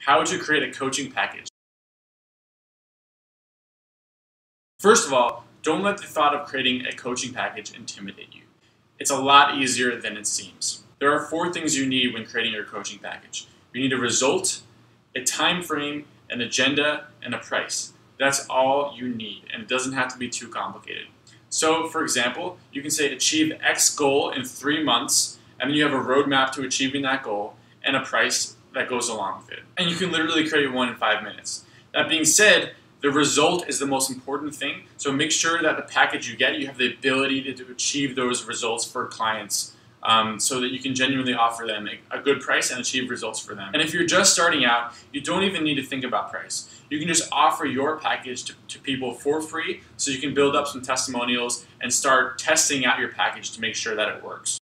How to create a coaching package. First of all, don't let the thought of creating a coaching package intimidate you. It's a lot easier than it seems. There are four things you need when creating your coaching package. You need a result, a time frame, an agenda, and a price. That's all you need, and it doesn't have to be too complicated. So, for example, you can say achieve X goal in three months, and then you have a roadmap to achieving that goal and a price that goes along with it. And you can literally create one in five minutes. That being said, the result is the most important thing. So make sure that the package you get, you have the ability to, to achieve those results for clients um, so that you can genuinely offer them a, a good price and achieve results for them. And if you're just starting out, you don't even need to think about price. You can just offer your package to, to people for free so you can build up some testimonials and start testing out your package to make sure that it works.